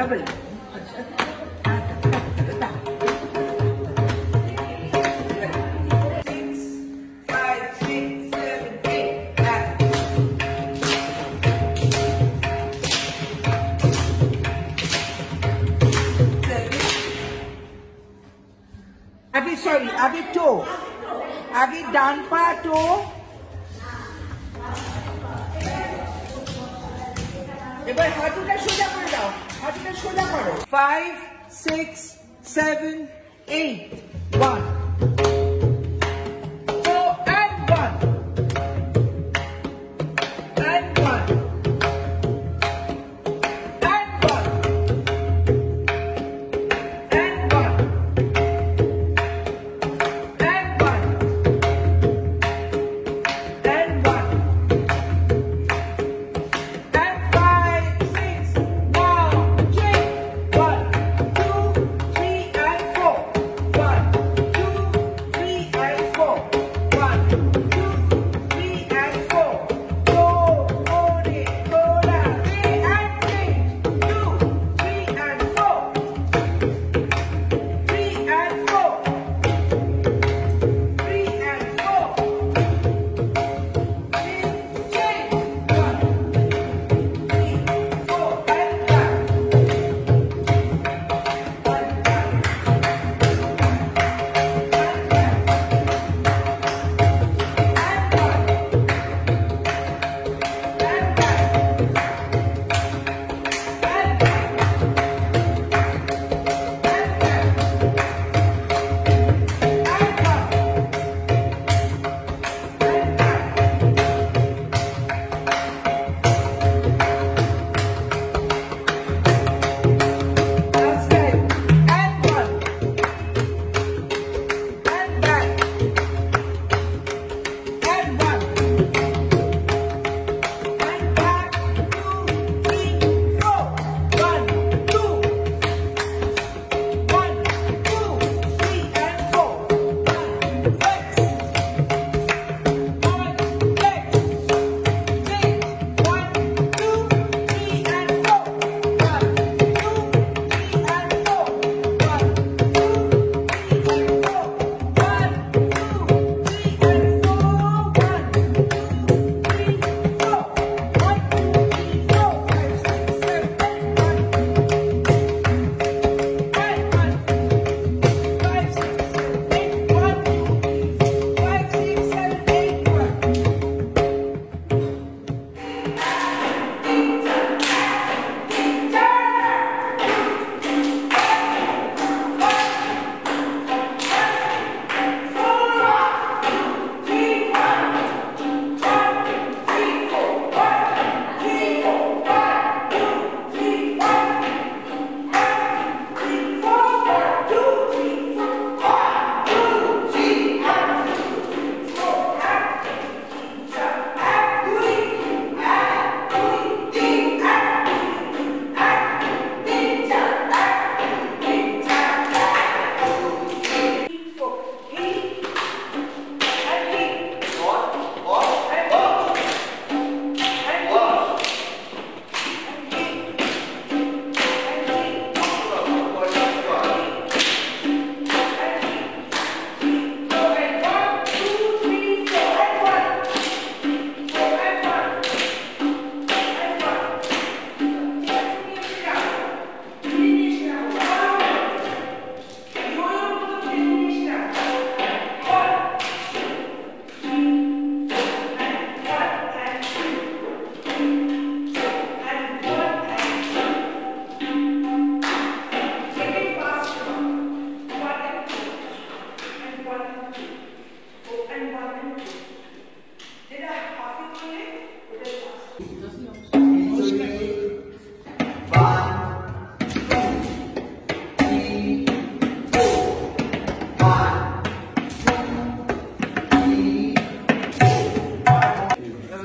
Double अभी sorry अभी to अभी डांपा टो এবার হাঁটুটা সোজা করে দাও হাঁটুটা সোজা করো five six seven eight one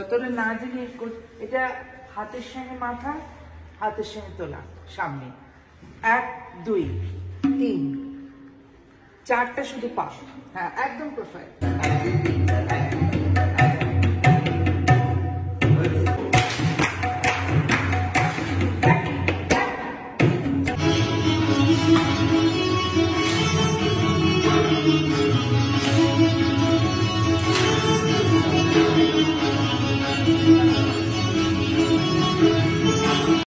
তোরা না জেনে এটা হাতের সঙ্গে মাথা হাতের সঙ্গে তোলা সামনে। এক দুই তিন। চারটা শুধু পা হ্যাঁ একদম প্রোফাইল